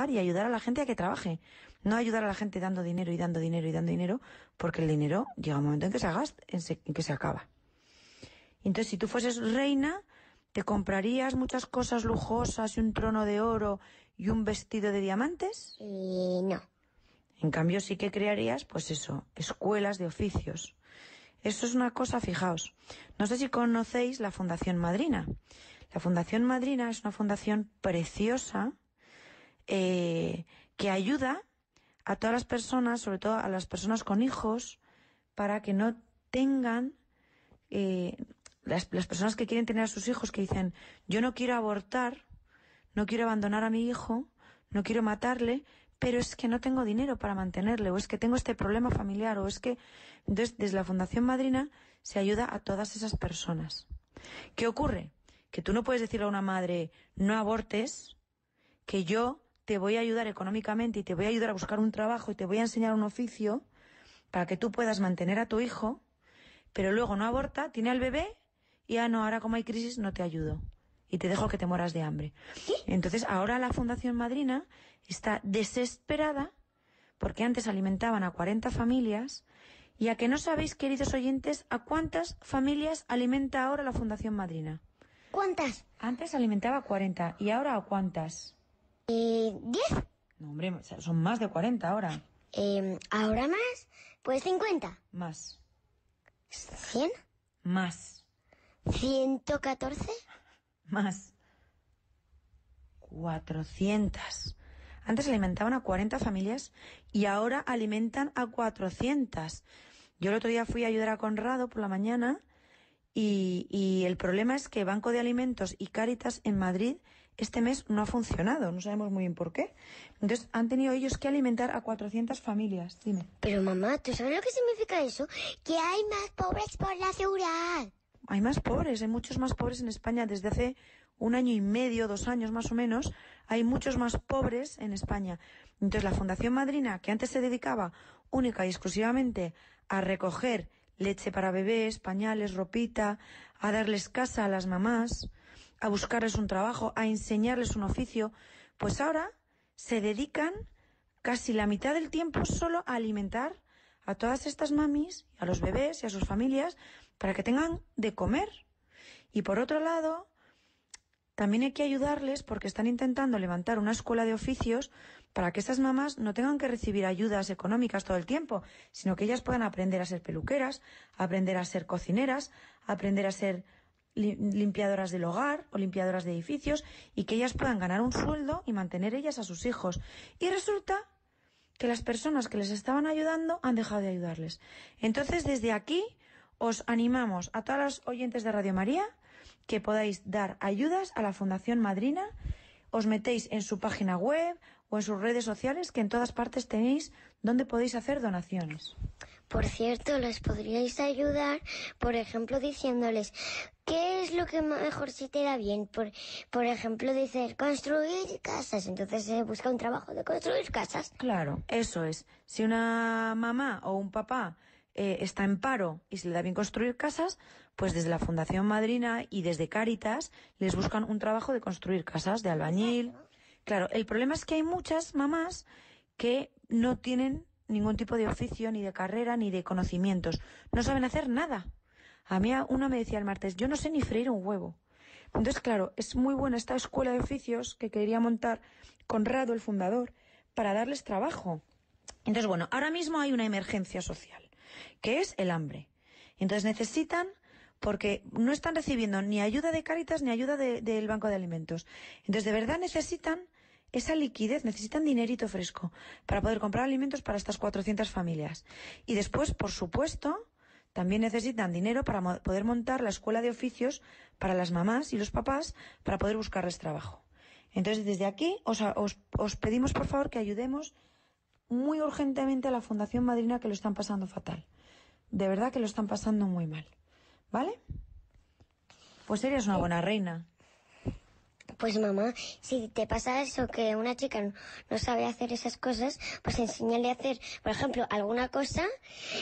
trabajar y ayudar a la gente a que trabaje. No ayudar a la gente dando dinero y dando dinero y dando dinero, porque el dinero llega un momento en que se gasta, en, en que se acaba. Entonces, si tú fueses reina, ¿te comprarías muchas cosas lujosas y un trono de oro y un vestido de diamantes? Eh, no. En cambio, sí que crearías, pues eso, escuelas de oficios. Eso es una cosa, fijaos. No sé si conocéis la Fundación Madrina. La Fundación Madrina es una fundación preciosa eh, que ayuda a todas las personas, sobre todo a las personas con hijos, para que no tengan eh, las, las personas que quieren tener a sus hijos que dicen yo no quiero abortar, no quiero abandonar a mi hijo, no quiero matarle, pero es que no tengo dinero para mantenerle, o es que tengo este problema familiar, o es que... Entonces, desde la Fundación Madrina se ayuda a todas esas personas. ¿Qué ocurre? Que tú no puedes decirle a una madre, no abortes, que yo te voy a ayudar económicamente y te voy a ayudar a buscar un trabajo y te voy a enseñar un oficio para que tú puedas mantener a tu hijo, pero luego no aborta, tiene al bebé y ah, no, ahora como hay crisis no te ayudo y te dejo que te mueras de hambre. Entonces ahora la Fundación Madrina está desesperada porque antes alimentaban a 40 familias y a que no sabéis, queridos oyentes, a cuántas familias alimenta ahora la Fundación Madrina. ¿Cuántas? Antes alimentaba a 40 y ahora a cuántas? Eh, ¿Diez? No, hombre, son más de 40 ahora. Eh, ¿Ahora más? Pues 50. Más. ¿100? Más. ¿114? Más. 400. Antes alimentaban a 40 familias y ahora alimentan a 400. Yo el otro día fui a ayudar a Conrado por la mañana y, y, el problema es que Banco de Alimentos y Cáritas en Madrid este mes no ha funcionado. No sabemos muy bien por qué. Entonces han tenido ellos que alimentar a 400 familias. Dime. Pero mamá, ¿tú sabes lo que significa eso? Que hay más pobres por la ciudad. Hay más pobres, hay muchos más pobres en España desde hace un año y medio, dos años más o menos, hay muchos más pobres en España. Entonces la Fundación Madrina, que antes se dedicaba única y exclusivamente a recoger leche para bebés, pañales, ropita, a darles casa a las mamás, a buscarles un trabajo, a enseñarles un oficio, pues ahora se dedican casi la mitad del tiempo solo a alimentar a todas estas mamis, a los bebés y a sus familias, para que tengan de comer. Y por otro lado, también hay que ayudarles porque están intentando levantar una escuela de oficios para que esas mamás no tengan que recibir ayudas económicas todo el tiempo, sino que ellas puedan aprender a ser peluqueras, aprender a ser cocineras, aprender a ser limpiadoras del hogar o limpiadoras de edificios y que ellas puedan ganar un sueldo y mantener ellas a sus hijos. Y resulta que las personas que les estaban ayudando han dejado de ayudarles. Entonces, desde aquí os animamos a todas las oyentes de Radio María que podáis dar ayudas a la Fundación Madrina. Os metéis en su página web o en sus redes sociales, que en todas partes tenéis donde podéis hacer donaciones. Por cierto, les podríais ayudar, por ejemplo, diciéndoles qué es lo que mejor se te da bien. Por, por ejemplo, dices construir casas, entonces se busca un trabajo de construir casas. Claro, eso es. Si una mamá o un papá eh, está en paro y se le da bien construir casas, pues desde la Fundación Madrina y desde Cáritas les buscan un trabajo de construir casas, de albañil. Claro, el problema es que hay muchas mamás que no tienen ningún tipo de oficio, ni de carrera, ni de conocimientos. No saben hacer nada. A mí una me decía el martes, yo no sé ni freír un huevo. Entonces, claro, es muy buena esta escuela de oficios que quería montar Conrado, el fundador, para darles trabajo. Entonces, bueno, ahora mismo hay una emergencia social que es el hambre. Entonces necesitan porque no están recibiendo ni ayuda de Cáritas ni ayuda del Banco de Alimentos. Entonces, de verdad necesitan esa liquidez, necesitan dinerito fresco para poder comprar alimentos para estas 400 familias. Y después, por supuesto, también necesitan dinero para poder montar la escuela de oficios para las mamás y los papás para poder buscarles trabajo. Entonces, desde aquí os, os pedimos, por favor, que ayudemos muy urgentemente a la Fundación Madrina que lo están pasando fatal. De verdad que lo están pasando muy mal. ¿Vale? Pues eres una buena reina. Pues mamá, si te pasa eso, que una chica no, sabe hacer esas cosas, pues enséñale a hacer, por ejemplo, alguna cosa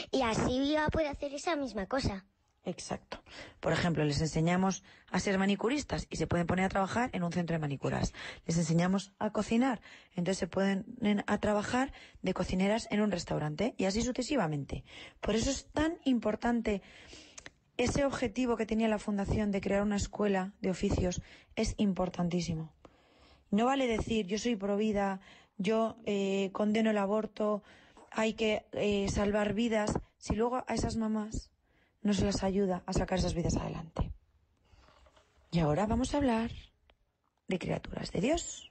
y así ya puede hacer esa misma cosa. Exacto. Por ejemplo, les enseñamos a ser manicuristas y se pueden poner a trabajar en un centro de manicuras. Les enseñamos a cocinar, entonces se pueden a trabajar de cocineras en un restaurante y así sucesivamente. Por eso es tan importante ese objetivo que tenía la Fundación de crear una escuela de oficios es importantísimo. No vale decir yo soy pro vida, yo eh, condeno el aborto, hay que eh, salvar vidas, si luego a esas mamás no se las ayuda a sacar esas vidas adelante. Y ahora vamos a hablar de criaturas de Dios.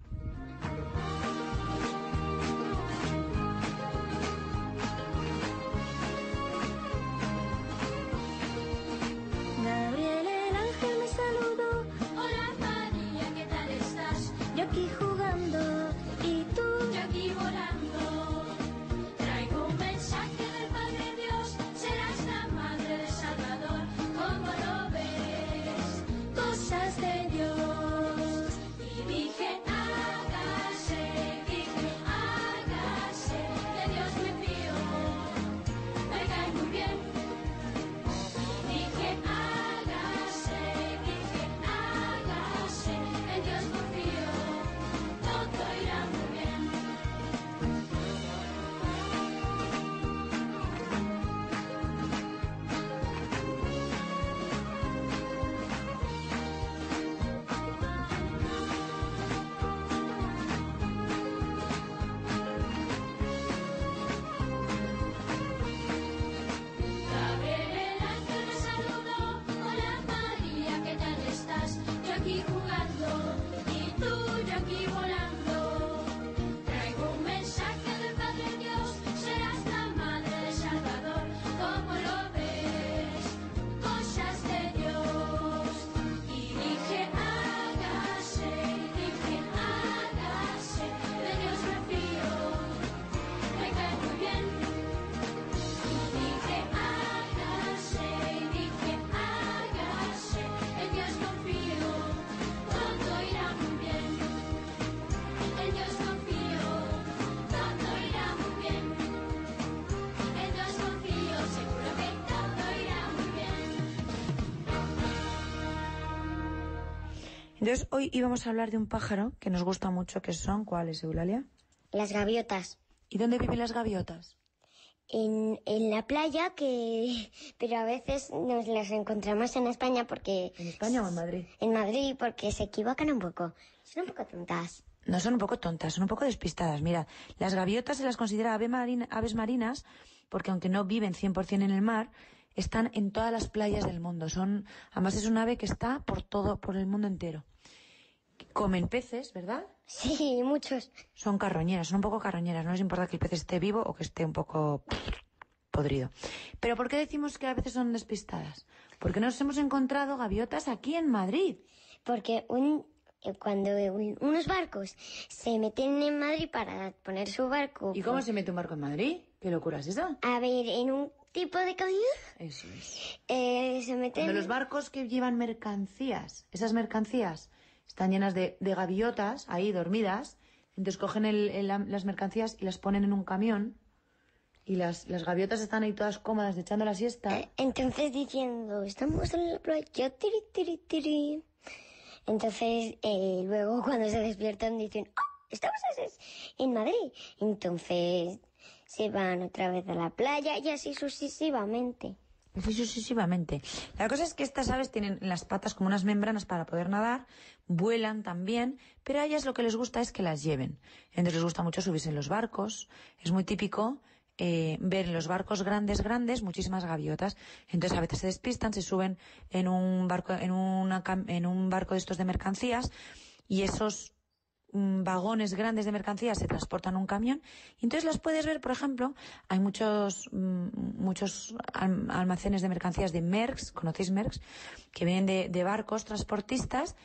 Entonces, hoy íbamos a hablar de un pájaro que nos gusta mucho, que son, ¿cuáles, Eulalia? Las gaviotas. ¿Y dónde viven las gaviotas? En, en la playa, que pero a veces nos las encontramos en España porque... ¿En España o en Madrid? En Madrid, porque se equivocan un poco. Son un poco tontas. No son un poco tontas, son un poco despistadas. Mira, las gaviotas se las considera aves marinas porque aunque no viven 100% en el mar, están en todas las playas del mundo. Son, además es un ave que está por todo, por el mundo entero comen peces, ¿verdad? Sí, muchos. Son carroñeras, son un poco carroñeras. No les importa que el pez esté vivo o que esté un poco podrido. Pero ¿por qué decimos que a veces son despistadas? Porque nos hemos encontrado gaviotas aquí en Madrid. Porque un, eh, cuando unos barcos se meten en Madrid para poner su barco... ¿Y cómo se mete un barco en Madrid? ¿Qué locura es esa? A ver, en un tipo de camión. Eso es. Eh, se meten... Cuando los barcos que llevan mercancías, esas mercancías están llenas de, gaviotas ahí dormidas. Entonces cogen las mercancías y las ponen en un camión y las, las gaviotas están ahí todas cómodas echando la siesta. Eh, entonces diciendo, estamos en la playa, tiri, tiri, tiri. Entonces eh, luego cuando se despiertan dicen, ¡Oh, estamos en Madrid. Entonces se van otra vez a la playa y así sucesivamente. Así sucesivamente. La cosa es que estas aves tienen las patas como unas membranas para poder nadar, vuelan también, pero a ellas lo que les gusta es que las lleven. Entonces les gusta mucho subirse en los barcos. Es muy típico eh, ver en los barcos grandes, grandes, muchísimas gaviotas. Entonces a veces se despistan, se suben en un barco, en, una, en un barco de estos de mercancías y esos vagones grandes de mercancías se transportan un camión y entonces las puedes ver, por ejemplo, hay muchos mm, muchos almacenes de mercancías de Merckx, conocéis Merckx, que vienen de, barcos transportistas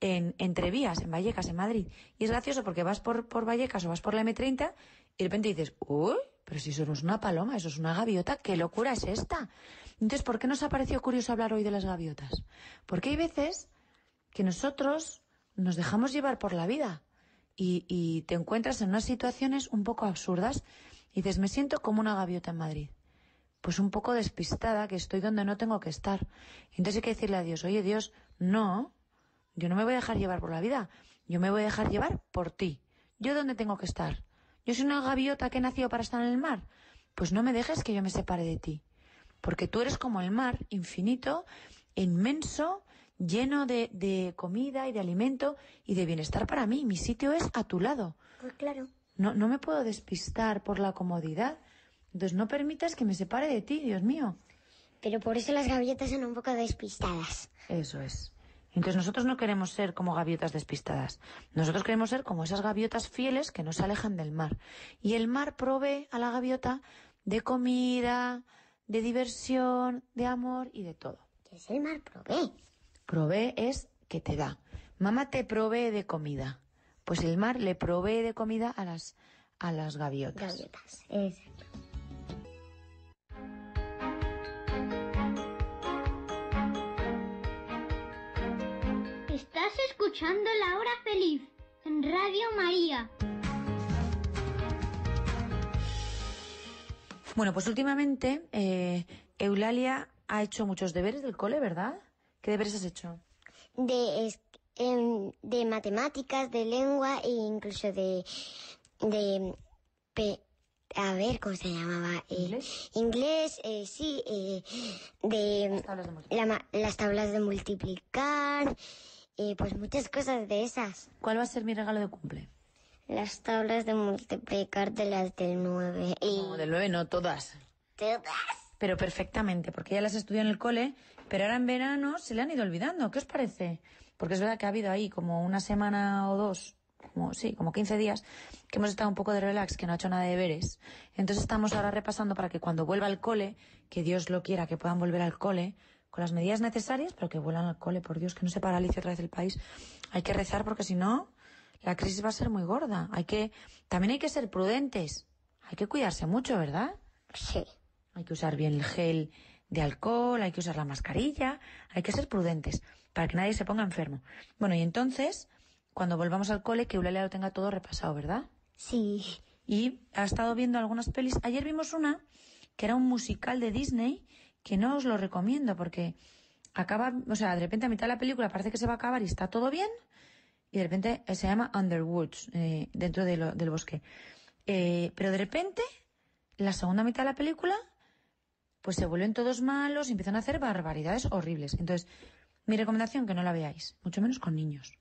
en entre vías, en Vallecas, en Madrid. Y es gracioso porque vas por, por Vallecas o vas por la M30 y de repente dices, uy, pero si eso no es una paloma, eso es una gaviota, ¿qué locura es esta? Entonces, ¿por qué nos ha parecido curioso hablar hoy de las gaviotas? Porque hay veces que nosotros nos dejamos llevar por la vida y, te encuentras en unas situaciones un poco absurdas y dices, me siento como una gaviota en Madrid. pues un poco despistada, que estoy donde no tengo que estar. Entonces hay que decirle a Dios, oye Dios, no, yo no me voy a dejar llevar por la vida, yo me voy a dejar llevar por ti. ¿Yo dónde tengo que estar? ¿Yo soy una gaviota que he nacido para estar en el mar? Pues no me dejes que yo me separe de ti. Porque tú eres como el mar, infinito, inmenso, lleno de, de comida y de alimento y de bienestar para mí. Mi sitio es a tu lado. Pues claro. No, no me puedo despistar por la comodidad. Entonces no permitas que me separe de ti, Dios mío. Pero por eso las gaviotas son un poco despistadas. Eso es. Entonces nosotros no queremos ser como gaviotas despistadas. Nosotros queremos ser como esas gaviotas fieles que no se alejan del mar. Y el mar provee a la gaviota de comida, de diversión, de amor y de todo. ¿Qué es el mar provee? Provee es que te da. Mamá te provee de comida. Pues el mar le provee de comida a las, a las gaviotas. Gaviotas. Exacto. Estás escuchando La Hora Feliz en Radio María. Bueno, pues últimamente eh, Eulalia ha hecho muchos deberes del cole, ¿verdad? ¿Qué deberes has hecho? De, em, de matemáticas, de lengua e incluso de... de pe- a ver, ¿cómo se llamaba? Eh, ¿Inglés? Inglés, eh, sí, eh, de Tablas de multiplicar. la las tablas de multiplicar, eh, pues muchas cosas de esas. ¿Cuál va a ser mi regalo de cumple? Las tablas de multiplicar de las del 9 y No, del 9 no, todas. todas. Pero perfectamente, porque ya las estudió en el cole, pero ahora en verano se le han ido olvidando. ¿Qué os parece? Porque es verdad que ha habido ahí como una semana o dos, como, sí, como 15 días, que hemos estado un poco de relax, que no ha hecho nada de deberes. Entonces estamos ahora repasando para que cuando vuelva al cole, que Dios lo quiera, que puedan volver al cole, con las medidas necesarias, pero que vuelvan al cole, por Dios, que no se paralice otra vez el país. Hay que rezar porque si no, la crisis va a ser muy gorda. Hay que, también hay que ser prudentes. Hay que cuidarse mucho, ¿verdad? Sí. Hay que usar bien el gel de alcohol, hay que usar la mascarilla, hay que ser prudentes para que nadie se ponga enfermo. Bueno, y entonces, cuando volvamos al cole, que Eulalia lo tenga todo repasado, ¿verdad? Sí. Y ha estado viendo algunas pelis. Ayer vimos una que era un musical de Disney que no os lo recomiendo porque acaba, o sea, de repente a mitad de la película parece que se va a acabar y está todo bien y de repente eh, se llama Underwoods, eh, dentro de lo- del bosque. Eh, pero de repente, la segunda mitad de la película, pues se vuelven todos malos y empiezan a hacer barbaridades horribles. Entonces, mi recomendación que no la veáis, mucho menos con niños.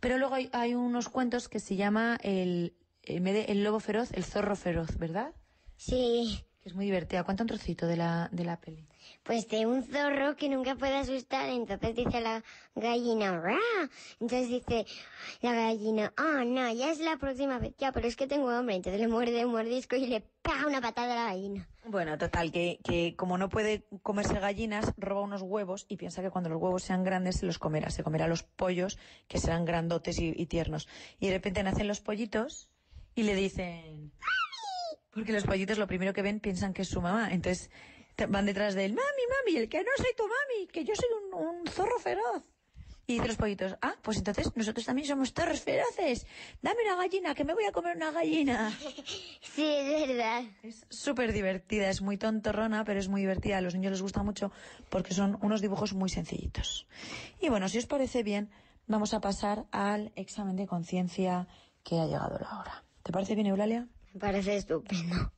Pero luego hay, hay unos cuentos que se llama el, de el lobo feroz, el zorro feroz, ¿verdad? Sí. Que es muy divertida. Cuenta un trocito de la, de la peli. Pues de un zorro que nunca puede asustar, entonces dice la gallina, ¡Ra! Entonces dice la gallina, ah, no, ya es la próxima vez, ya, pero es que tengo hambre, entonces le muerde un mordisco y le pega una patada a la gallina. Bueno, total, que, que como no puede comerse gallinas, roba unos huevos y piensa que cuando los huevos sean grandes se los comerá. Se comerá los pollos, que serán grandotes y, y tiernos. Y de repente nacen los pollitos y le dicen... Porque los pollitos lo primero que ven piensan que es su mamá. Entonces van detrás de él, mami, mami, el que no soy tu mami, que yo soy un, un zorro feroz. Y dicen los pollitos, ah, pues entonces nosotros también somos zorros feroces. Dame una gallina, que me voy a comer una gallina. Sí, es verdad. Es súper divertida, es muy tontorrona, pero es muy divertida. A los niños les gusta mucho porque son unos dibujos muy sencillitos. Y bueno, si os parece bien, vamos a pasar al examen de conciencia que ha llegado la hora. ¿Te parece bien, Eulalia? Me parece estupendo.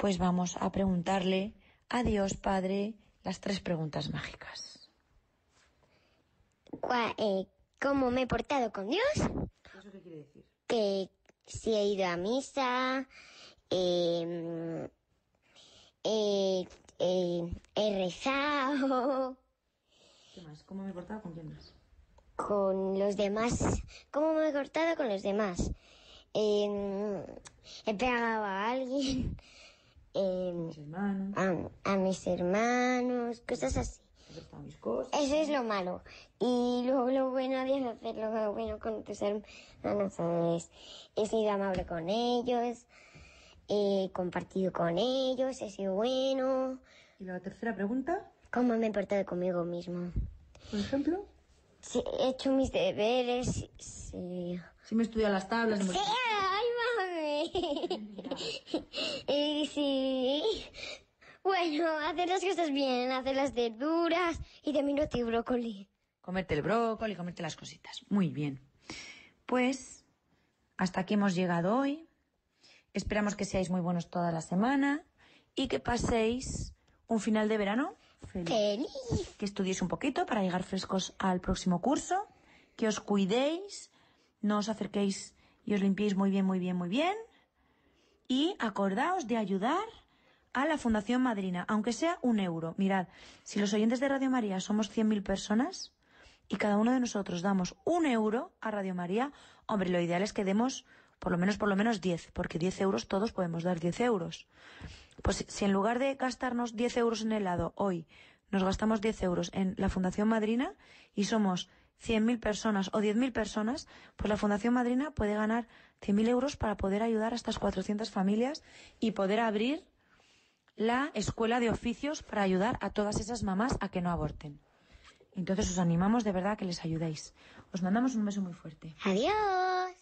Pues vamos a preguntarle a Dios Padre las tres preguntas mágicas. Eh, ¿Cómo me he portado con Dios? ¿Eso qué quiere decir? Que si he ido a misa, eh, eh, eh, he rezado ¿Qué más? ¿Cómo me he portado con quién más? con los demás. ¿Cómo me he cortado con los demás? Eh, he pegado a alguien, eh, a, a mis hermanos, cosas así. mis cosas. Eso es lo malo. Y luego lo bueno de hacer lo bueno con tus hermanos es, he sido amable con ellos, he compartido con ellos, he sido bueno. ¿Y la tercera pregunta? ¿Cómo me he portado conmigo mismo? Por ejemplo, Sí, he hecho mis deberes, sí. sí. me he estudiado las tablas de multiplicar. ¡Ay, mami! y sí. Bueno, hacer las cosas bien, hacer las verduras y también no te brócoli. comerte el brócoli, comerte las cositas. Muy bien. Pues hasta aquí hemos llegado hoy. Esperamos que seáis muy buenos toda la semana y que paséis un final de verano feliz. ¡Feliz! Que estudiéis un poquito para llegar frescos al próximo curso. Que os cuidéis, no os acerquéis y os limpiéis muy bien, muy bien, muy bien. Y acordaos de ayudar a la Fundación Madrina, aunque sea un euro. Mirad, si los oyentes de Radio María somos 100.000 personas y cada uno de nosotros damos un euro a Radio María, hombre, lo ideal es que demos por lo menos, por lo menos 10, porque 10 euros todos podemos dar 10 euros. Pues si en lugar de gastarnos 10 euros en helado hoy, nos gastamos 10 euros en la Fundación Madrina y somos 100.000 personas o 10.000 personas, pues la Fundación Madrina puede ganar 100.000 euros para poder ayudar a estas 400 familias y poder abrir la escuela de oficios para ayudar a todas esas mamás a que no aborten. Entonces os animamos de verdad a que les ayudéis. Os mandamos un beso muy fuerte. Adiós.